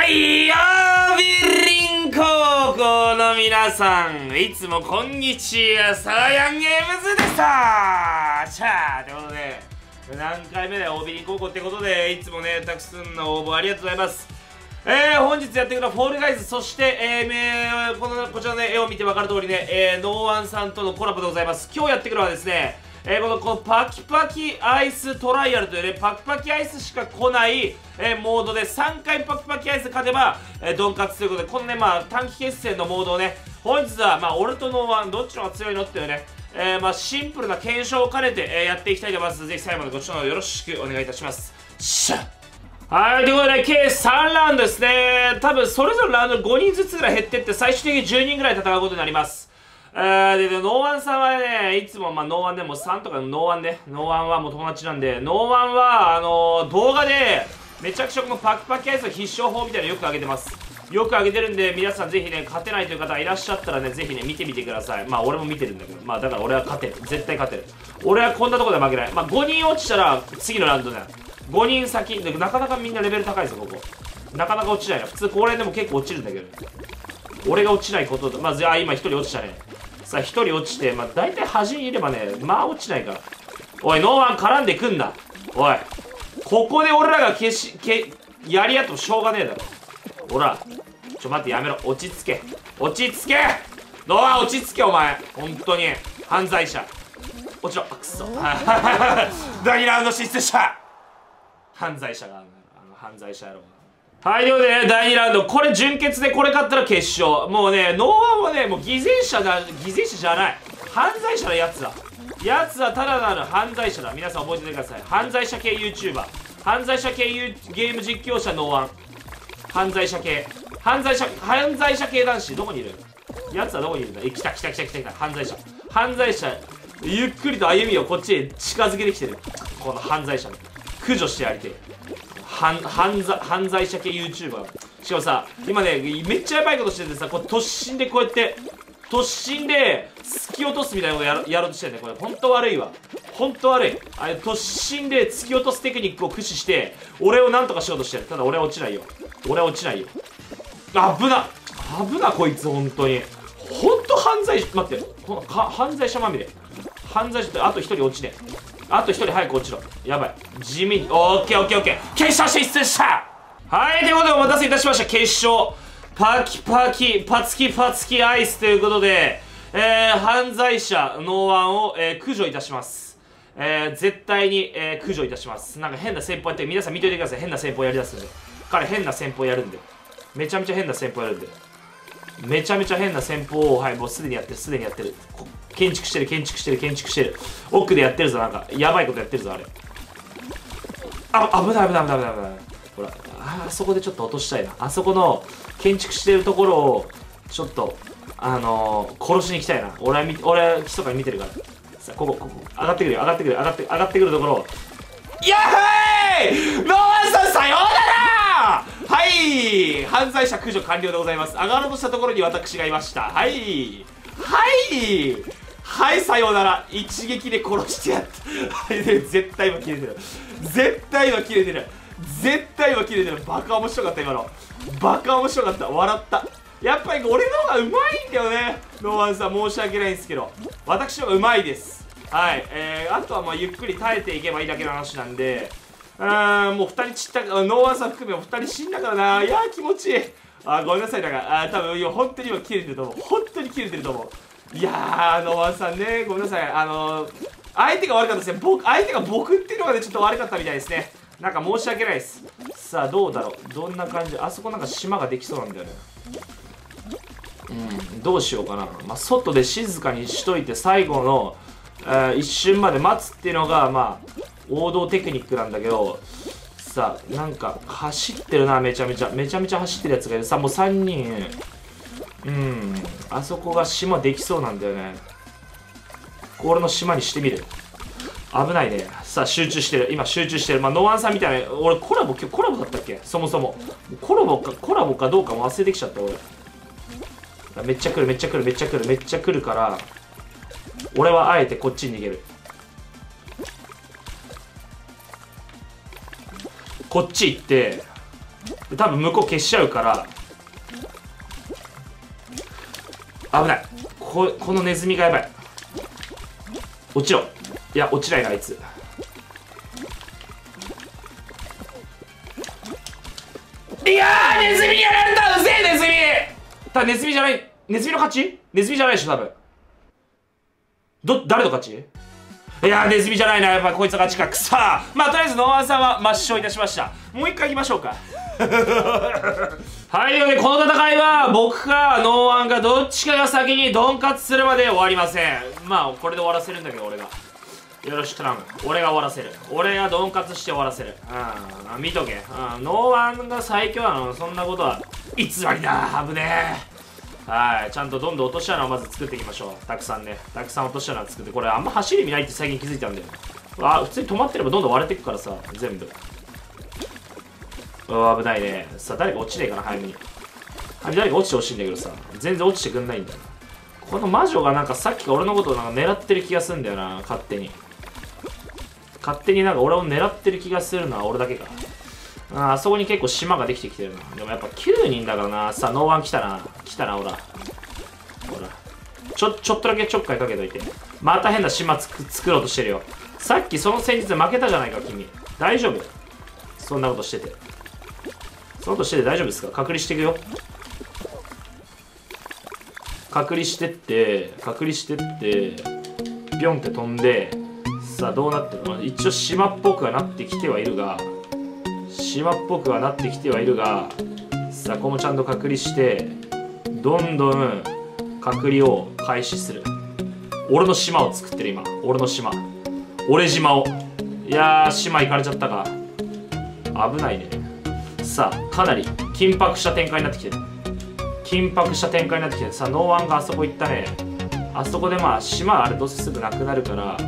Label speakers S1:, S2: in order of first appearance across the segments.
S1: はいよービリン高校の皆さんいつもこんにちはサーヤンゲームズでした。じゃあということで何回目だよオビリン高校ってことでいつもねたくさんの応募ありがとうございます。えー、本日やっていくのはフォールガイズそして、えー、このこちらの絵を見て分かる通りね、えー、ノーワンさんとのコラボでございます。今日やっていくのはですねえー、このこのパキパキアイストライアルというねパキパキアイスしか来ない、えー、モードで3回パキパキアイス勝てば、えー、ドンカツということでこのねまあ短期決戦のモードをね本日はまあ俺とノーワンどっちの方が強いのっていうねえー、まあシンプルな検証を兼ねて、えー、やっていきたいと思いますぜひ最後までご視聴よろしくお願いいたしますしゃはい、ということで、計3ラウンドですね。多分、それぞれラウンド5人ずつぐらい減ってって、最終的に10人ぐらい戦うことになります。え、で、でノーワンさんはね、いつも、まあ、ノーワンでも3とかノーワンね、ノーワンはもう友達なんで、ノーワンは、あのー、動画で、めちゃくちゃこのパキパキアイスの必勝法みたいなのよく上げてます。よく上げてるんで、皆さんぜひね、勝てないという方いらっしゃったらね、ぜひね、見てみてください。まあ、俺も見てるんだけど、まあ、だから俺は勝てる。絶対勝てる。俺はこんなとこで負けない。まあ、5人落ちたら、次のラウンドだよ。5人先、なかなかみんなレベル高いですよ、ここ。なかなか落ちないよ。普通、これでも結構落ちるんだけど。俺が落ちないことまず、あ、今1人落ちたね。さあ、1人落ちて、まあ、大体端にいればね、まあ落ちないから。おい、ノーワン絡んでくんな。おい。ここで俺らが消し、け、やり合ってもしょうがねえだろ。ほら。ちょ、待って、やめろ。落ち着け。落ち着けノーワン落ち着け、お前。本当に。犯罪者。落ちろ。あ、くそ。第2ラウンド進出した犯罪者が、あの、犯罪者やろう。はい、ということでね、第2ラウンド。これ準決でこれ勝ったら決勝。もうね、ノーワンはね、もう偽善者だ、偽善者じゃない。犯罪者のやつだ。やつはただなる犯罪者だ。皆さん覚えててください。犯罪者系 YouTuber。犯罪者系ゲーム実況者ノーワン。犯罪者系。犯罪者、犯罪者系男子、どこにいる？やつはどこにいるんだ？え、来た来た来た来た来た。犯罪者。犯罪者、ゆっくりと歩みをこっちへ近づけてきてる。この犯罪者。駆除してやりてえ。犯犯罪犯罪者系 YouTuber しかもさ今ねめっちゃやばいことしててさこう突進でこうやって突進で突き落とすみたいなことやろやろうとしてるねこれ。本当悪いわ。本当悪い。あれ突進で突き落とすテクニックを駆使して俺をなんとかしようとしてる。ただ俺は落ちないよ。俺は落ちないよ。危な危なこいつ本当に。本当犯罪待って。この犯罪者まみれ。犯罪者ってあと1人落ちねあと1人早く落ちろ。やばい。地味に。オッケーオッケーオッケー。決勝進出したはいということでお待たせいたしました。決勝。パキパキパツキパツキアイスということでえー、犯罪者ノーワンを、えー、駆除いたします。えー、絶対に、えー、駆除いたします。なんか変な戦法やって皆さん見といてください。変な戦法やりだすんで。彼変な戦法やるんで。めちゃめちゃ変な戦法やるんで。めちゃめちゃ変な戦法をはいもうすでにやってるすでにやってる。建築してる建築してる建築してる。奥でやってるぞなんか。やばいことやってるぞあれ。あ危ない危ない危ない危ない危ない。ほらああそこでちょっと落としたいな。あそこの建築してるところをちょっとあのー、殺しに行きたいな。俺はみ俺は基礎から見てるから。さあここここ上がってくるよ。上がってくる上がって上がってくるところやっほーい!ノーワンさんさようなら!はい!犯罪者駆除完了でございます。上がろうとしたところに私がいました。はい!はい!はいさようなら。一撃で殺してやった。絶対今切れてる。絶対今切れてる。絶対今切れてる。バカ面白かった今の。バカ面白かった。笑った。やっぱり俺の方がうまいんだよね。ノーワンさん申し訳ないんですけど。私の方がうまいです。はい。えー、あとはまあゆっくり耐えていけばいいだけの話なんで。うんもう2人散ったノーワンさん含めも2人死んだからな。いや気持ちいい。あごめんなさい。だからあ多分いや本当に今切れてると思う。本当に切れてると思う。いやーノーワンさんねごめんなさい。あのー、相手が悪かったですね僕相手が僕っていうのがねちょっと悪かったみたいですね。なんか申し訳ないです。さあどうだろう。どんな感じ？あそこなんか島ができそうなんだよね。うんどうしようかな、まあ、外で静かにしといて最後の、えー、一瞬まで待つっていうのがまあ王道テクニックなんだけど。さあなんか走ってるなめちゃめちゃ。めちゃめちゃ走ってるやつがいる。さあもう3人。うん。あそこが島できそうなんだよね。俺の島にしてみる。危ないね。さあ集中してる。今集中してる。まあノワンさんみたいな俺コラボ今日コラボだったっけ？そもそも。コラボかコラボかどうかも忘れてきちゃった俺。めっちゃ来るめっちゃ来るめっちゃ来るめっちゃ来るから俺はあえてこっちに逃げる。こっち行って多分向こう消しちゃうから危ない。ここのネズミがやばい。落ちろ。いや落ちないなあいつ。いやネズミにやられた。うぜえネズミ。ただネズミじゃない。ネズミの勝ち？ネズミじゃないでしょ多分。ど誰の勝ち？いやネズミじゃないな。やっぱこいつが勝ちか。くさあまあとりあえずノアさんは抹消いたしました。もう一回いきましょうか。はいというわけでこの戦いは僕かノーアンがどっちかが先にドンカツするまで終わりませんまあこれで終わらせるんだけど俺が。よろしく頼む。俺が終わらせる。俺がドンカツして終わらせるうん見とけうんノーアンが最強なのそんなことは。偽りだ危ねえはいちゃんとどんどん落とし穴をまず作っていきましょう。たくさんね。たくさん落とし穴作ってこれあんま走り見ないって最近気づいたんだよ。あ普通に止まってればどんどん割れていくからさ全部。危ないね。さあ誰か落ちねえかな早めに。あ誰か落ちてほしいんだけどさ。全然落ちてくんないんだよ。なこの魔女がなんかさっきから俺のことをなんか狙ってる気がするんだよな勝手に。勝手になんか俺を狙ってる気がするのは俺だけか。ああそこに結構島ができてきてるな。でもやっぱ9人だからな。さあノーワン来たな。来たなほら。ほら。ちょちょっとだけちょっかいかけといて。また変な島つく作ろうとしてるよ。さっきその戦術で負けたじゃないか君。大丈夫。そんなことしてて。そのことしてて大丈夫ですか？隔離していくよ。隔離してって隔離してってビョンって飛んでさあどうなってるの？一応島っぽくはなってきてはいるが島っぽくはなってきてはいるがさあここもちゃんと隔離してどんどん隔離を開始する。俺の島を作ってる今。俺の島。俺島を。いやー島行かれちゃったか。危ないね。さあかなり緊迫した展開になってきてる。緊迫した展開になってきてる。さあノーワンがあそこ行ったね。あそこでまあ島あれどうせすぐなくなるからう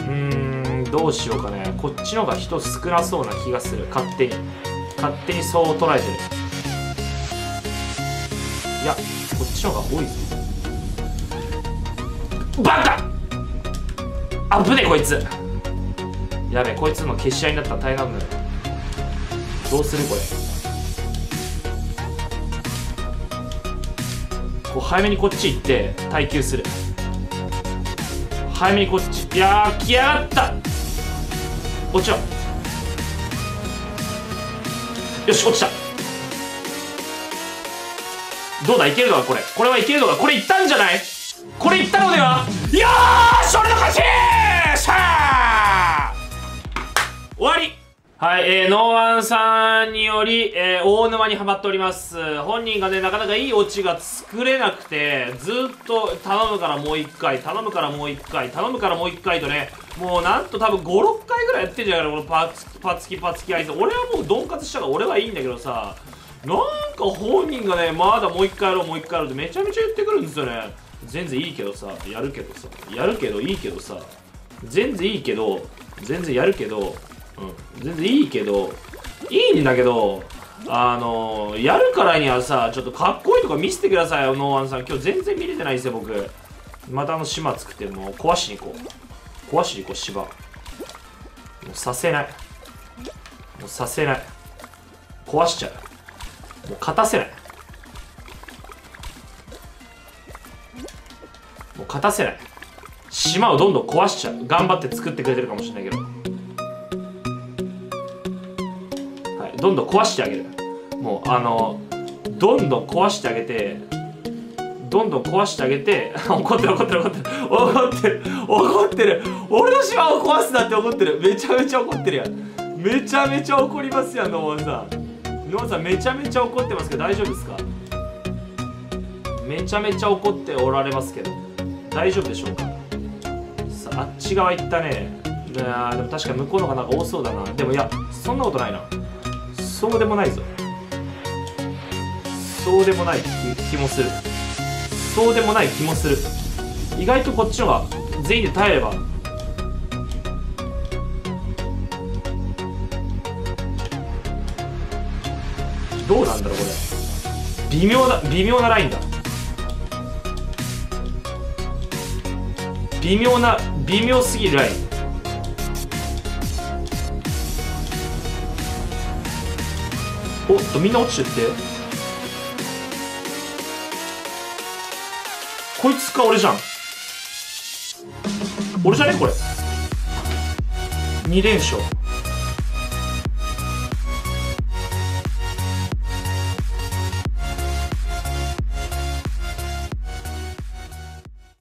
S1: ーんどうしようかね。こっちの方が人少なそうな気がする。勝手に。勝手にそう捉えてる。いやこっちの方が多いぞ。バカ！危ねこいつ。やべこいつの消し合いになったら大変なんだよ。どうするこれ？こう早めにこっち行って耐久する。早めにこっち。いやー来やがった。落ちろ。よし落ちた。どうだ？いけるのかこれ？これはいけるのか？これいったんじゃない？これいったのでは？よーし俺の勝ち！さあ！終わり。はい、えー、ノーワンさんにより、えー、大沼にはまっております。本人がね、なかなかいいオチが作れなくて、ずっと頼むからもう一回、頼むからもう一回、頼むからもう一回とね、もうなんと多分5、6回ぐらいやってんじゃないかな、このパツパツキパツキアイス。俺はもうドンカツしたから俺はいいんだけどさ、なんか本人がね、まだもう一回やろう、もう一回やろうってめちゃめちゃ言ってくるんですよね。全然いいけどさ、やるけどさ、やるけどいいけどさ、全然いいけど、全然やるけど、うん、全然いいけどいいんだけどあのー、やるからにはさちょっとかっこいいとか見せてくださいよノーワンさん。今日全然見れてないですよ僕。またあの島作ってもう壊しに行こう。壊しに行こう芝。もうさせない。もうさせない。壊しちゃう。もう勝たせない。もう勝たせない。島をどんどん壊しちゃう。頑張って作ってくれてるかもしれないけど。どんどん壊してあげる。もうあのどんどん壊してあげてどんどん壊してあげて怒ってる怒ってる怒ってる。怒ってる怒ってる。俺の島を壊すなって怒ってる。めちゃめちゃ怒ってるやん。めちゃめちゃ怒りますやんノーンさん。ノーンさんめちゃめちゃ怒ってますけど大丈夫ですか？めちゃめちゃ怒っておられますけど大丈夫でしょうか？さああっち側行ったね。いやでも確か向こうの方がなんか多そうだな。でもいやそんなことないな。そうでもないぞ。そうでもない気もする。そうでもない気もする。意外とこっちのが全員で耐えれば。どうなんだろうこれ。微妙な微妙なラインだ。微妙な微妙すぎるライン。おっとみんな落ちてって。こいつか俺じゃん。俺じゃね？これ。2連勝。